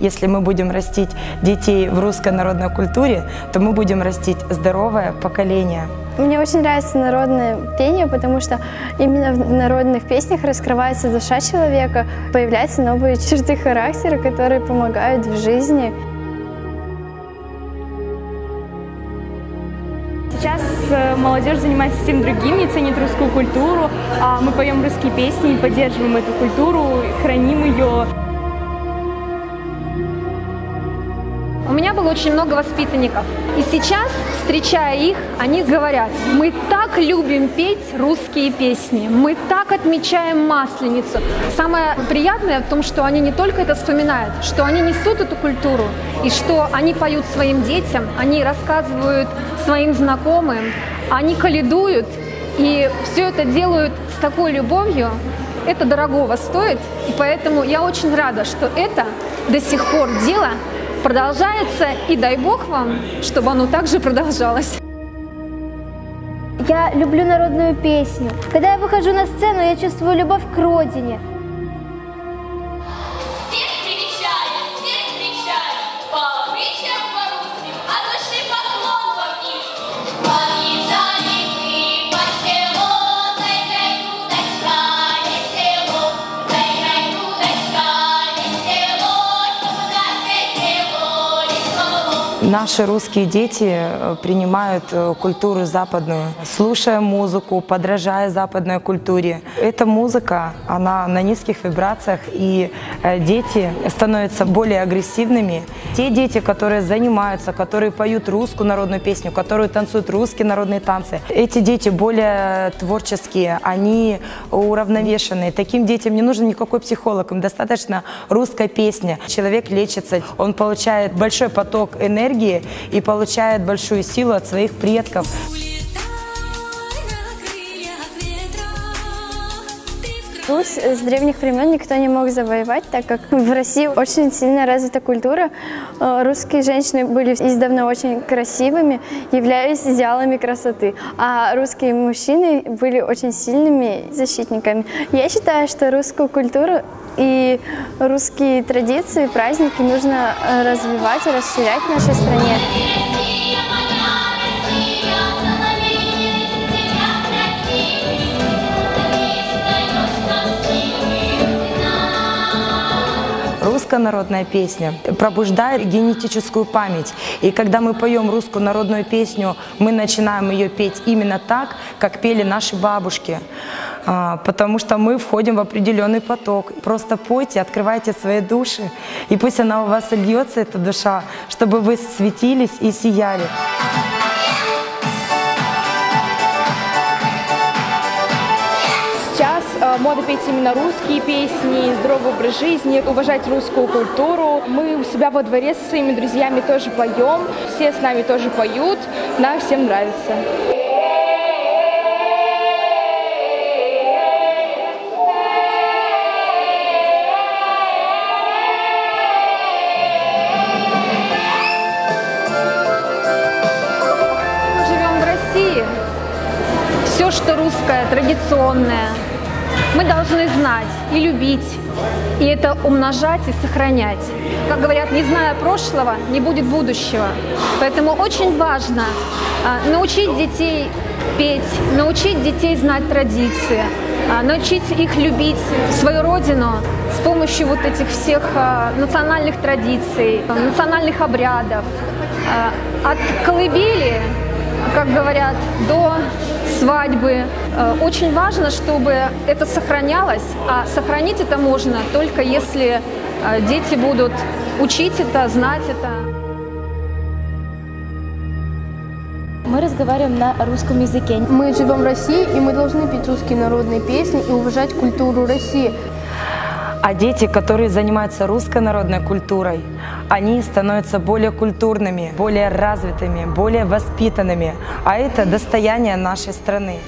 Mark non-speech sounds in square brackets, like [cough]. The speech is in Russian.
Если мы будем растить детей в русской народной культуре, то мы будем растить здоровое поколение. Мне очень нравится народное пение, потому что именно в народных песнях раскрывается душа человека, появляются новые [laughs] черты характера, которые помогают в жизни. Сейчас э, молодежь занимается всем другим, не ценит русскую культуру, а мы поем русские песни, поддерживаем эту культуру, храним ее. Было очень много воспитанников. И сейчас, встречая их, они говорят, мы так любим петь русские песни, мы так отмечаем Масленицу. Самое приятное в том, что они не только это вспоминают, что они несут эту культуру, и что они поют своим детям, они рассказывают своим знакомым, они каледуют, и все это делают с такой любовью, это дорогого стоит, и поэтому я очень рада, что это до сих пор дело продолжается, и дай бог вам, чтобы оно также продолжалось. Я люблю народную песню. Когда я выхожу на сцену, я чувствую любовь к родине. Наши русские дети э, принимают э, культуру западную, слушая музыку, подражая западной культуре. Эта музыка, она на низких вибрациях, и э, дети становятся более агрессивными. Те дети, которые занимаются, которые поют русскую народную песню, которые танцуют русские народные танцы, эти дети более творческие, они уравновешенные. Таким детям не нужен никакой психолог, им достаточно русской песни. Человек лечится, он получает большой поток энергии и получает большую силу от своих предков. Русь с древних времен никто не мог завоевать, так как в России очень сильно развита культура. Э, Русские женщины были издавна очень красивыми, являлись идеалами красоты, а русские мужчины были очень сильными защитниками. Я считаю, что русскую культуру и русские традиции, праздники нужно э, развивать и расширять в нашей стране. Русская народная песня пробуждает генетическую память. И когда мы поем русскую народную песню, мы начинаем ее петь именно так, как пели наши бабушки. А, Потому что мы входим в определенный поток. Просто пойте, открывайте свои души, и пусть она у вас льется, эта душа, чтобы вы светились и сияли. Мода петь именно русские песни, здоровый образ жизни, уважать русскую культуру. Мы у себя во дворе со своими друзьями тоже поем, все с нами тоже поют, нам всем нравится. Все, что русское, традиционное, мы должны знать и любить, и это умножать и сохранять. Как говорят, не зная прошлого, не будет будущего. Поэтому очень важно а, научить детей петь, научить детей знать традиции, а, научить их любить свою родину с помощью вот этих всех а, национальных традиций, национальных обрядов. От колыбели как говорят, до свадьбы. Э, Очень важно, чтобы это сохранялось, а сохранить это можно только если э, дети будут учить это, знать это. Мы разговариваем на русском языке. Мы живем в России, и мы должны петь русские народные песни и уважать культуру России. А дети, которые занимаются русской народной культурой, они становятся более культурными, более развитыми, более воспитанными. А это достояние нашей страны.